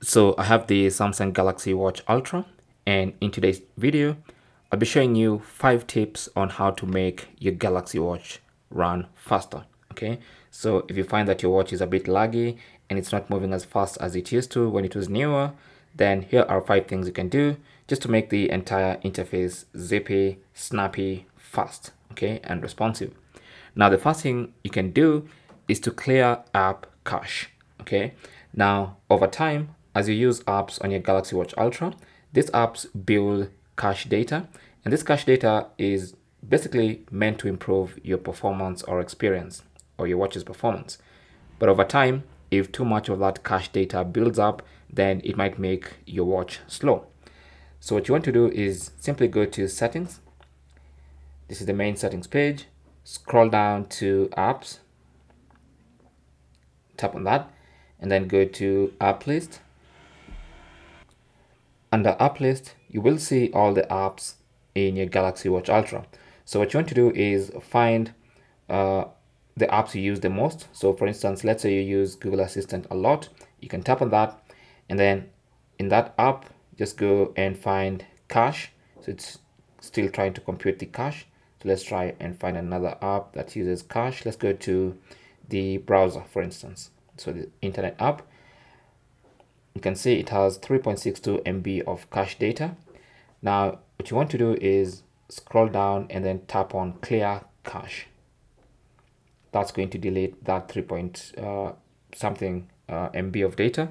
So I have the Samsung Galaxy Watch Ultra and in today's video, I'll be showing you five tips on how to make your Galaxy Watch run faster. Okay, so if you find that your watch is a bit laggy and it's not moving as fast as it used to when it was newer, then here are five things you can do just to make the entire interface zippy, snappy, fast, okay, and responsive. Now the first thing you can do is to clear app cache, okay? Now over time, as you use apps on your Galaxy Watch Ultra, these apps build cache data, and this cache data is basically meant to improve your performance or experience or your watch's performance. But over time, if too much of that cache data builds up, then it might make your watch slow. So what you want to do is simply go to settings. This is the main settings page. Scroll down to apps. Tap on that and then go to app list. Under app list, you will see all the apps in your Galaxy Watch Ultra. So what you want to do is find uh, the apps you use the most. So for instance, let's say you use Google Assistant a lot. You can tap on that and then in that app, just go and find cache. So it's still trying to compute the cache. So let's try and find another app that uses cache. Let's go to the browser, for instance. So the internet app. You can see it has 3.62 MB of cache data. Now, what you want to do is scroll down and then tap on clear cache. That's going to delete that 3 point uh, something uh, MB of data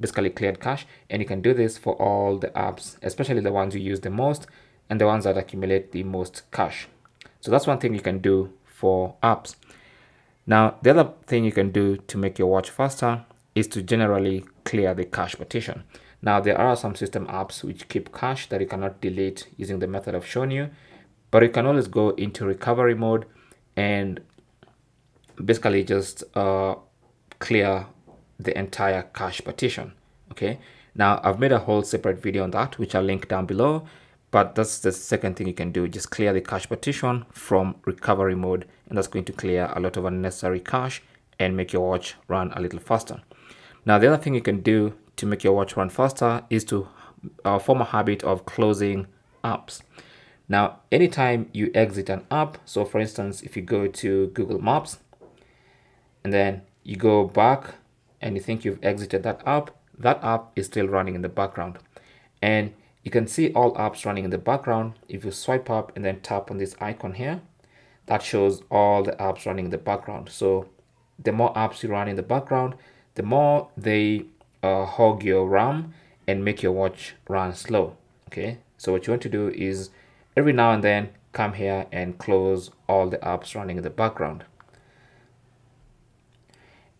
basically cleared cache and you can do this for all the apps especially the ones you use the most and the ones that accumulate the most cache so that's one thing you can do for apps now the other thing you can do to make your watch faster is to generally clear the cache partition. Now there are some system apps which keep cache that you cannot delete using the method I've shown you but you can always go into recovery mode and basically just uh, clear the entire cache partition okay? Now I've made a whole separate video on that which I'll link down below but that's the second thing you can do. Just clear the cache partition from recovery mode and that's going to clear a lot of unnecessary cache and make your watch run a little faster now the other thing you can do to make your watch run faster is to uh, form a habit of closing apps now anytime you exit an app so for instance if you go to Google Maps and then you go back and you think you've exited that app, that app is still running in the background. And you can see all apps running in the background. If you swipe up and then tap on this icon here, that shows all the apps running in the background. So the more apps you run in the background, the more they uh, hog your RAM and make your watch run slow. Okay, so what you want to do is every now and then come here and close all the apps running in the background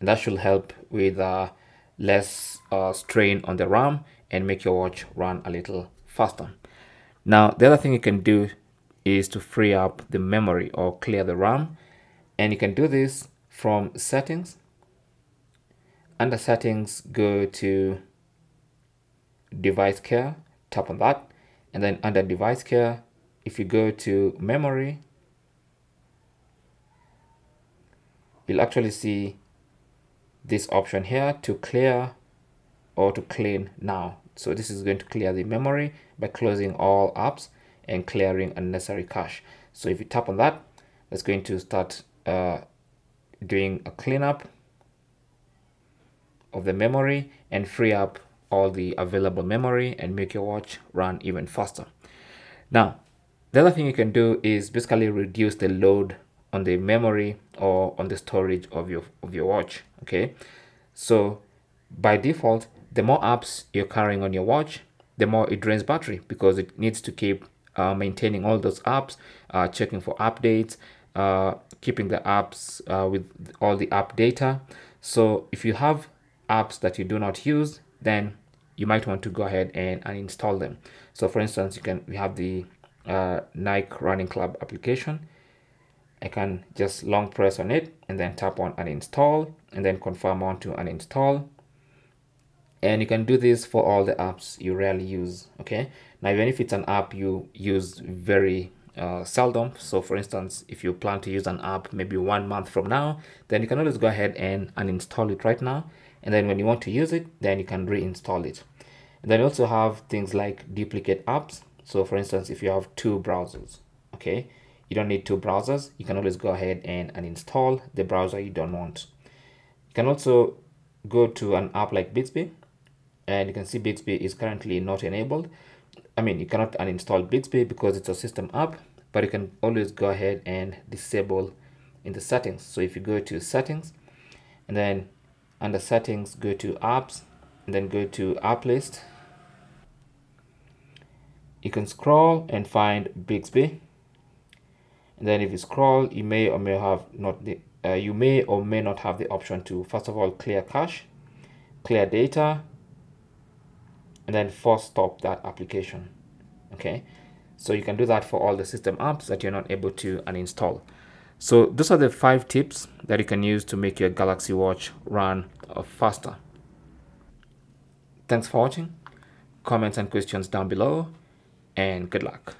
and that should help with uh, less uh, strain on the RAM and make your watch run a little faster. Now, the other thing you can do is to free up the memory or clear the RAM. And you can do this from settings. Under settings, go to device care, tap on that. And then under device care, if you go to memory, you'll actually see this option here to clear or to clean now. So this is going to clear the memory by closing all apps and clearing unnecessary cache. So if you tap on that, it's going to start uh, doing a cleanup of the memory and free up all the available memory and make your watch run even faster. Now, the other thing you can do is basically reduce the load on the memory or on the storage of your of your watch okay so by default the more apps you're carrying on your watch the more it drains battery because it needs to keep uh, maintaining all those apps uh, checking for updates uh, keeping the apps uh, with all the app data so if you have apps that you do not use then you might want to go ahead and uninstall them so for instance you can we have the uh, Nike running club application I can just long press on it and then tap on uninstall and then confirm on to uninstall. And you can do this for all the apps you rarely use. Okay. Now, even if it's an app you use very uh, seldom. So for instance, if you plan to use an app maybe one month from now, then you can always go ahead and uninstall it right now. And then when you want to use it then you can reinstall it. And then you also have things like duplicate apps. So for instance if you have two browsers okay you don't need two browsers you can always go ahead and, uninstall the browser you don't want. You can also go to an app like Bixby and you can see Bixby is currently not enabled I mean you cannot uninstall Bixby because it's a system app but you can always go ahead and disable in the settings. So if you go to settings and then under settings go to apps and then go to app list you can scroll and find Bixby and then if you scroll you may or may have not the uh, you may or may not have the option to first of all clear cache clear data and then force stop that application okay? So you can do that for all the system apps that you're not able to uninstall. So those are the five tips that you can use to make your galaxy watch run uh, faster. Thanks for watching. Comments and questions down below and good luck